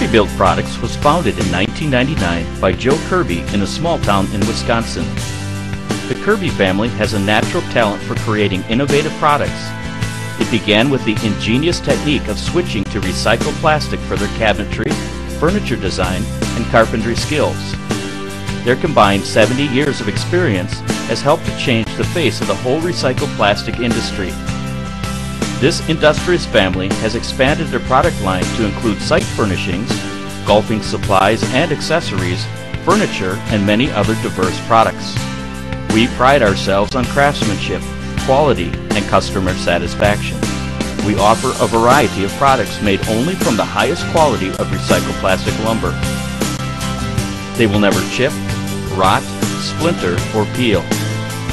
Kirby Built Products was founded in 1999 by Joe Kirby in a small town in Wisconsin. The Kirby family has a natural talent for creating innovative products. It began with the ingenious technique of switching to recycled plastic for their cabinetry, furniture design, and carpentry skills. Their combined 70 years of experience has helped to change the face of the whole recycled plastic industry. This industrious family has expanded their product line to include site furnishings, golfing supplies and accessories, furniture, and many other diverse products. We pride ourselves on craftsmanship, quality, and customer satisfaction. We offer a variety of products made only from the highest quality of recycled plastic lumber. They will never chip, rot, splinter, or peel.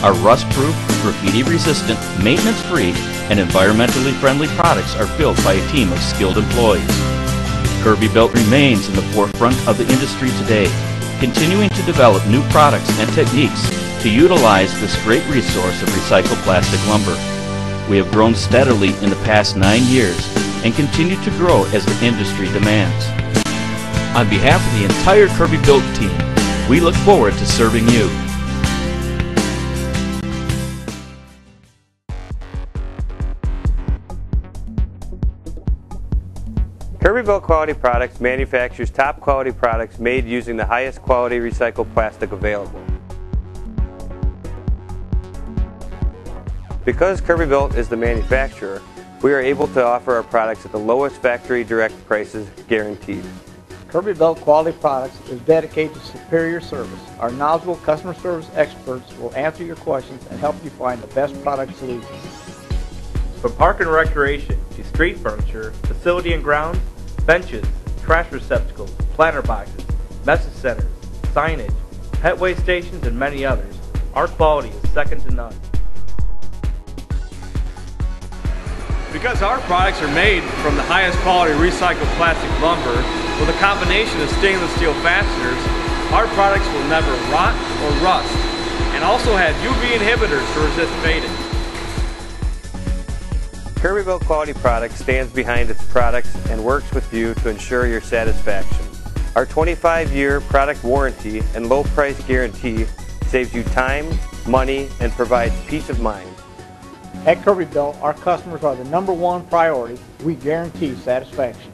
Our rust-proof, graffiti-resistant, maintenance-free, and environmentally friendly products are built by a team of skilled employees. Kirby Built remains in the forefront of the industry today, continuing to develop new products and techniques to utilize this great resource of recycled plastic lumber. We have grown steadily in the past nine years and continue to grow as the industry demands. On behalf of the entire Kirby Built team, we look forward to serving you. Kirby Built Quality Products manufactures top quality products made using the highest quality recycled plastic available. Because Kirby Built is the manufacturer, we are able to offer our products at the lowest factory direct prices guaranteed. Kirby Built Quality Products is dedicated to superior service. Our knowledgeable customer service experts will answer your questions and help you find the best product solution. From park and recreation to street furniture, facility and grounds, benches, trash receptacles, planter boxes, message centers, signage, pet waste stations, and many others, our quality is second to none. Because our products are made from the highest quality recycled plastic lumber with a combination of stainless steel fasteners, our products will never rot or rust and also have UV inhibitors to resist fading. Kirby Built Quality Products stands behind its products and works with you to ensure your satisfaction. Our 25-year product warranty and low price guarantee saves you time, money, and provides peace of mind. At Kirby Built, our customers are the number one priority. We guarantee satisfaction.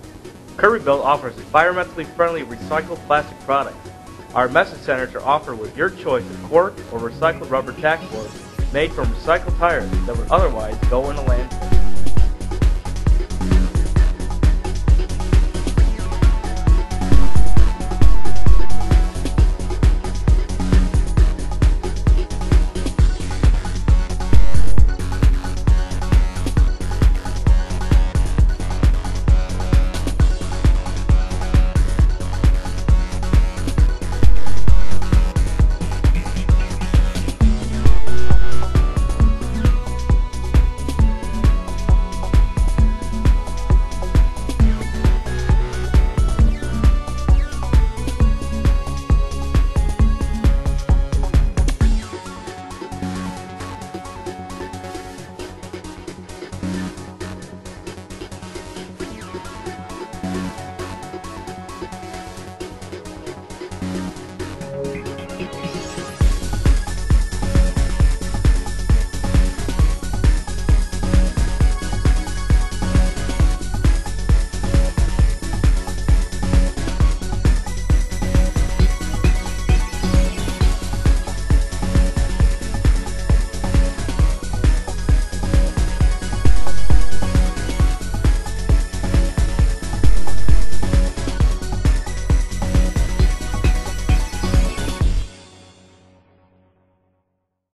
Kirby Built offers environmentally friendly recycled plastic products. Our message centers are offered with your choice of cork or recycled rubber tack boards made from recycled tires that would otherwise go in a landfill.